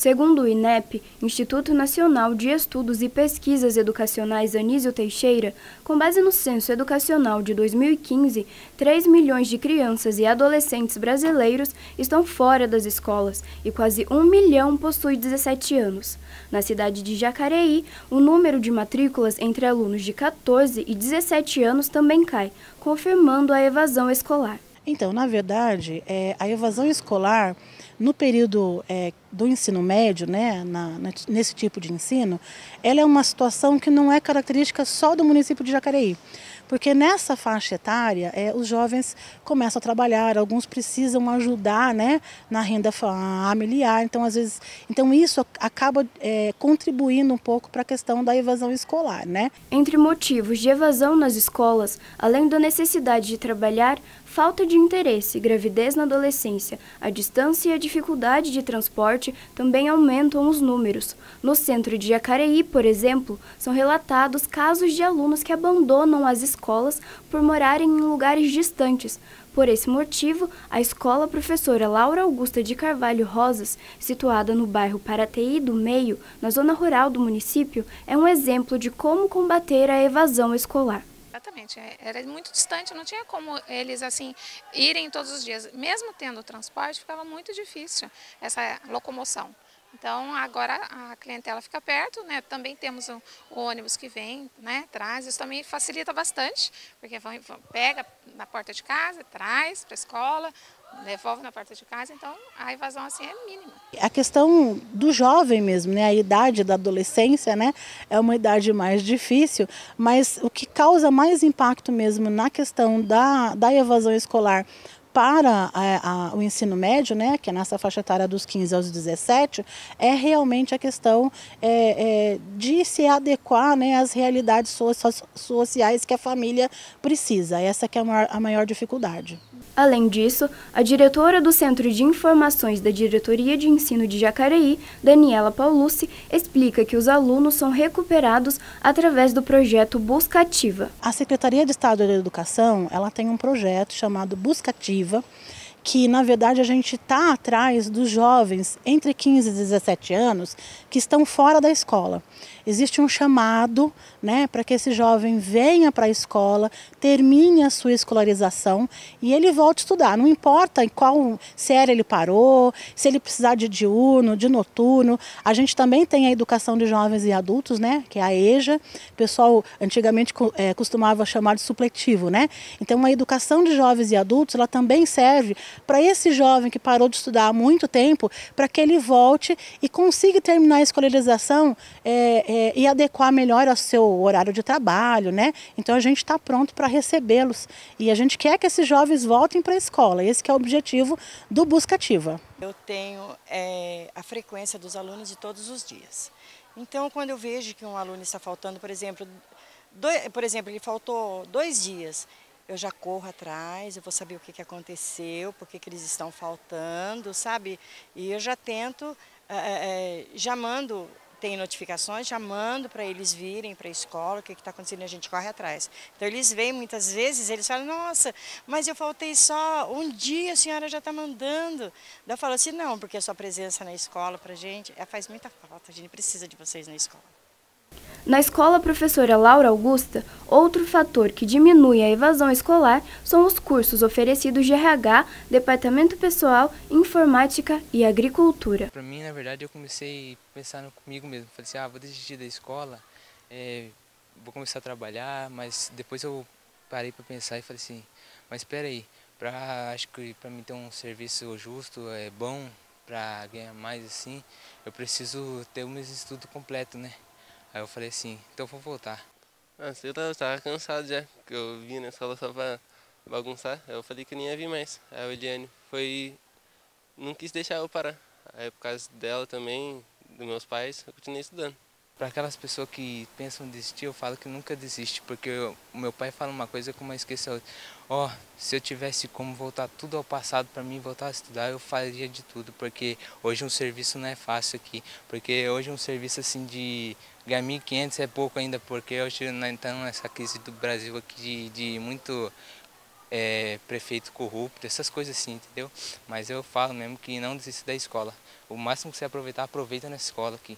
Segundo o INEP, Instituto Nacional de Estudos e Pesquisas Educacionais Anísio Teixeira, com base no Censo Educacional de 2015, 3 milhões de crianças e adolescentes brasileiros estão fora das escolas e quase 1 milhão possuem 17 anos. Na cidade de Jacareí, o número de matrículas entre alunos de 14 e 17 anos também cai, confirmando a evasão escolar. Então, na verdade, é, a evasão escolar no período é, do ensino médio, né, na, nesse tipo de ensino, ela é uma situação que não é característica só do município de Jacareí. Porque nessa faixa etária, é, os jovens começam a trabalhar, alguns precisam ajudar né, na renda familiar, então às vezes. Então isso acaba é, contribuindo um pouco para a questão da evasão escolar. Né? Entre motivos de evasão nas escolas, além da necessidade de trabalhar, falta de interesse, gravidez na adolescência, a distância e a dificuldade de transporte também aumentam os números. No centro de Jacareí, por exemplo, são relatados casos de alunos que abandonam as escolas por morarem em lugares distantes. Por esse motivo, a escola professora Laura Augusta de Carvalho Rosas, situada no bairro Parateí do Meio, na zona rural do município, é um exemplo de como combater a evasão escolar. Exatamente, é, era muito distante, não tinha como eles assim irem todos os dias. Mesmo tendo transporte, ficava muito difícil essa locomoção. Então agora a clientela fica perto, né? Também temos o, ônibus que vem, né? Traz, isso também facilita bastante, porque vão, pega na porta de casa, traz para a escola, devolve na porta de casa, então a evasão assim é mínima. A questão do jovem mesmo, né, a idade da adolescência, né, é uma idade mais difícil, mas o que causa mais impacto mesmo na questão da, da evasão escolar para a, a, o ensino médio, né, que é nessa faixa etária dos 15 aos 17, é realmente a questão é, é, de se adequar né, às realidades so, sociais que a família precisa. Essa que é a maior, a maior dificuldade. Além disso, a diretora do Centro de Informações da Diretoria de Ensino de Jacareí, Daniela Paulucci, explica que os alunos são recuperados através do projeto Buscativa. A Secretaria de Estado da Educação ela tem um projeto chamado Buscativa, que na verdade a gente está atrás dos jovens entre 15 e 17 anos que estão fora da escola. Existe um chamado né, para que esse jovem venha para a escola, termine a sua escolarização e ele volte a estudar. Não importa em qual série ele parou, se ele precisar de diurno, de noturno. A gente também tem a educação de jovens e adultos, né, que é a EJA. O pessoal antigamente é, costumava chamar de supletivo. Né? Então, a educação de jovens e adultos ela também serve para esse jovem que parou de estudar há muito tempo, para que ele volte e consiga terminar a escolarização é, é, e adequar melhor ao seu horário de trabalho, né? Então a gente está pronto para recebê-los e a gente quer que esses jovens voltem para a escola. Esse é o objetivo do Buscativa. Eu tenho é, a frequência dos alunos de todos os dias. Então, quando eu vejo que um aluno está faltando, por exemplo, dois, por exemplo, ele faltou dois dias, eu já corro atrás, eu vou saber o que, que aconteceu, por que, que eles estão faltando, sabe? E eu já tento, é, é, já mando tem notificações, já mando para eles virem para a escola, o que está acontecendo, a gente corre atrás. Então eles vêm muitas vezes, eles falam, nossa, mas eu faltei só um dia, a senhora já está mandando. Daí eu falo assim, não, porque a sua presença na escola para a gente é, faz muita falta, a gente precisa de vocês na escola. Na escola professora Laura Augusta, outro fator que diminui a evasão escolar são os cursos oferecidos de RH, Departamento Pessoal, Informática e Agricultura. Para mim, na verdade, eu comecei pensando comigo mesmo. Falei assim, ah, vou desistir da escola, é, vou começar a trabalhar, mas depois eu parei para pensar e falei assim, mas espera aí, pra, acho que para mim ter um serviço justo, é bom, para ganhar mais assim, eu preciso ter o meu estudo completo, né? Aí eu falei assim, então vou voltar. Ah, eu tava, tava cansado já, que eu vim na escola só pra bagunçar. Aí eu falei que nem ia vir mais. Aí a Eliane foi. não quis deixar eu parar. Aí por causa dela também, dos meus pais, eu continuei estudando. Para aquelas pessoas que pensam desistir, eu falo que nunca desiste, porque o meu pai fala uma coisa como eu esqueço a outra. Ó, oh, se eu tivesse como voltar tudo ao passado para mim voltar a estudar, eu faria de tudo, porque hoje um serviço não é fácil aqui, porque hoje um serviço assim de ganhar 1.500 é pouco ainda, porque hoje nós estamos nessa crise do Brasil aqui de, de muito é, prefeito corrupto, essas coisas assim, entendeu? Mas eu falo mesmo que não desista da escola. O máximo que você aproveitar, aproveita na escola aqui.